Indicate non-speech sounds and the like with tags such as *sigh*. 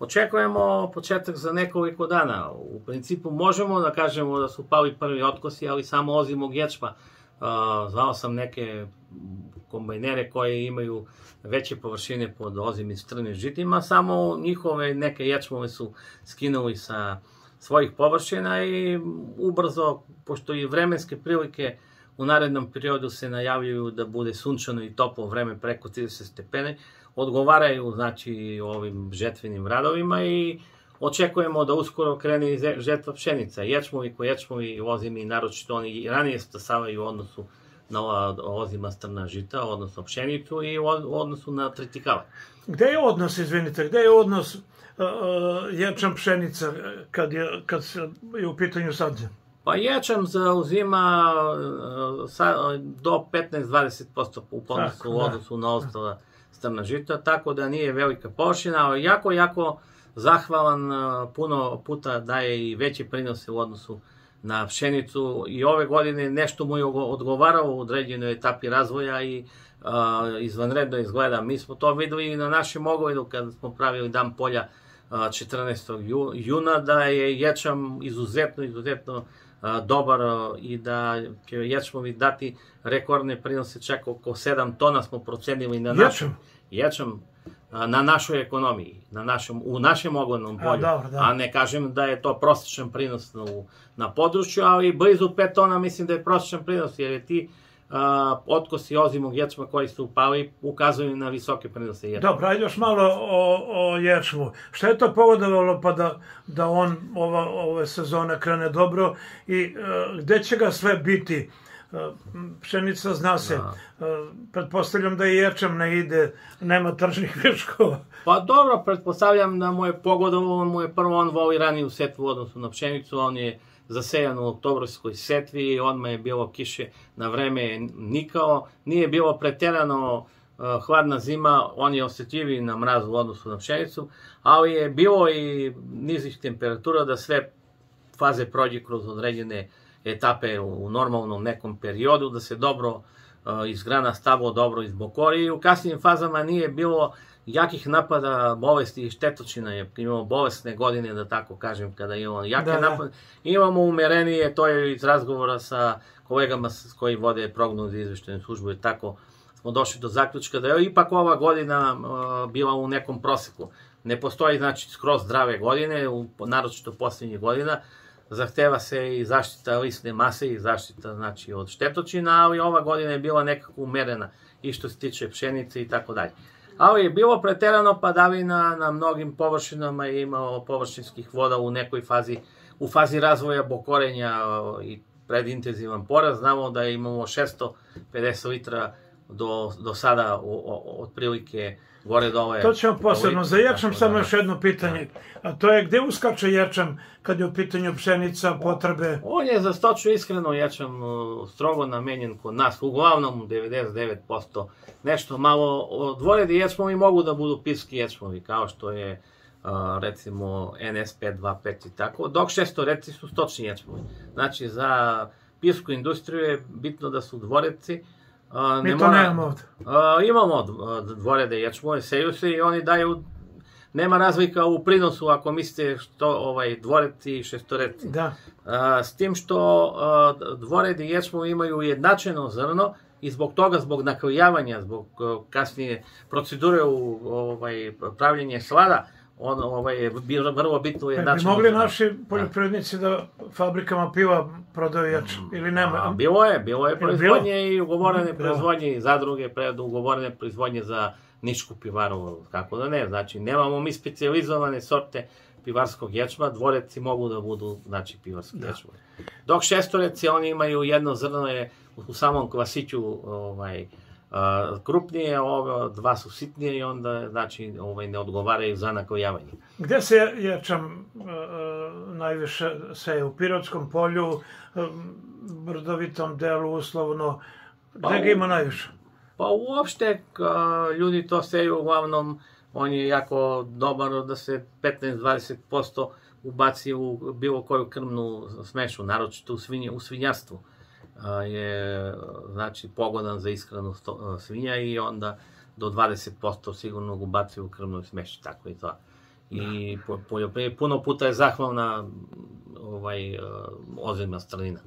Očekujemo početak za nekoliko dana. U principu možemo da kažemo da su pali prvi otkosi, ali samo ozimog ječma. Zvao sam neke kombajnere koje imaju veće površine pod ozim i strnim žitima, samo njihove neke ječmove su skinuli sa svojih površina i ubrzo, pošto i vremenske prilike u narednom periodu se najavljuju da bude sunčano i toplo vreme preko 30 stepene, odgovaraju znači ovim žetvenim radovima i očekujemo da uskoro krene žetva pšenica. Ječmovi ko ječmovi ozimi, naročito oni ranije stasavaju u odnosu na ova ozima strna žita, odnosno pšenicu i u odnosu na tritikale. Gde je odnos, izvinite, gde je odnos uh, ječam pšenica kad je, kad je u pitanju sadnje? Pa ječam zauzima sa, do 15-20% u odnosu, u odnosu na ostala strna žita, tako da nije velika površina, ali jako, jako zahvalan, puno puta daje i veće prinose u odnosu na pšenicu i ove godine nešto mu je odgovarao u određenoj etapi razvoja i izvanredno izgleda. Mi smo to videli i na našem ogledu kada smo pravili dan polja uh, 14. juna da je ječam izuzetno, izuzetno dobar i da će ječmovi dati rekordne prinose čak oko 7 tona smo procenili na našem ječam na našoj ekonomiji, na našem, u našem oglednom polju. A, dobro, da. a ne kažem da je to prosječan prinos na, na području, ali blizu 5 tona mislim da je prosječan prinos, jer je ti a, otkosi ozimog ječma koji su upali ukazuju na visoke prinose ječma. Dobro, ajde još malo o, o ječmu. Šta je to povodovalo pa da, da on ova, ove sezone krene dobro i a, gde će ga sve biti? pšenica zna se. Da. Pretpostavljam da i ječam ne ide, nema tržnih *laughs* viškova. Pa dobro, pretpostavljam da mu je pogodovalo, mu je prvo on voli raniju setvu u odnosu na pšenicu, on je zasejan u oktobarskoj setvi odmah je bilo kiše na vreme nikao. Nije bilo preterano hladna zima, on je osjetljiviji na mraz u odnosu na pšenicu, ali je bilo i nizih temperatura da sve faze prođe kroz određene etape u normalnom nekom periodu, da se dobro uh, izgrana stavo dobro izbokori i u kasnijim fazama nije bilo jakih napada bolesti i štetočina, je imamo bolesne godine, da tako kažem, kada imamo jake da, napade. Imamo umerenije, to je iz razgovora sa kolegama koji vode prognoze izveštene službe, tako smo došli do zaključka da je ipak ova godina uh, bila u nekom proseku. Ne postoji, znači, skroz zdrave godine, u, naročito poslednjih godina, zahteva se i zaštita listne mase i zaštita znači od štetočina, ali ova godina je bila nekako umerena i što se tiče pšenice i tako dalje. Ali je bilo preterano padavina na mnogim površinama i imao površinskih voda u nekoj fazi, u fazi razvoja bokorenja i predintenzivan poraz. Znamo da imamo 650 litra do, do sada otprilike gore dole. To ćemo posebno. Za ječam samo da, još jedno pitanje. A to je gde uskače ječam kad je u pitanju pšenica, potrebe? On je za stoču iskreno ječam strogo namenjen kod nas, uglavnom 99%. Nešto malo, dvoredi ječmovi mogu da budu piski ječmovi, kao što je recimo NS525 i tako, dok šestoreci su stočni ječmovi. Znači, za pisku industriju je bitno da su dvoreci, A, Mi ne to mora, nemamo ovde. A, imamo dvorede ječmoje, seju se i oni daju nema razlika u prinosu ako mislite što ovaj dvoreti i šestoreti. Da. A, s tim što a, dvoredi ječmo imaju jednačeno zrno i zbog toga, zbog nakljavanja, zbog kasnije procedure u ovaj, pravljenje slada, on ovaj, je vrlo bitno je Bi mogli naši poljoprivrednici da. da fabrikama piva prodaju jač, mm, ili nema? A, bilo je, bilo je proizvodnje bilo? i ugovorene mm, proizvodnje i zadruge, pred ugovorene proizvodnje za nišku pivaru, kako da ne, znači nemamo mi specializovane sorte pivarskog ječma, dvoreci mogu da budu, znači, pivarski da. ječma. Dok šestoreci, oni imaju jedno zrno je u samom kvasiću, ovaj, Uh, krupnije, ovo, dva su sitnije i onda znači ovaj ne odgovaraju za nakojavanje. Gde se ječam uh, najviše se u Pirotskom polju, uh, brdovitom delu uslovno, gde pa, ga ima najviše? Pa uopšte uh, ljudi to seju uglavnom on je jako dobar da se 15-20% ubaci u bilo koju krmnu smešu, naročito u, svinje, u svinjarstvu. Uh, je znači pogodan za ishranu svinja i onda do 20% sigurno ubacuju u krvnu smešu, tako i to. I po, poljoprivreda puno puta je zahvalna ovaj, ozbiljna strana.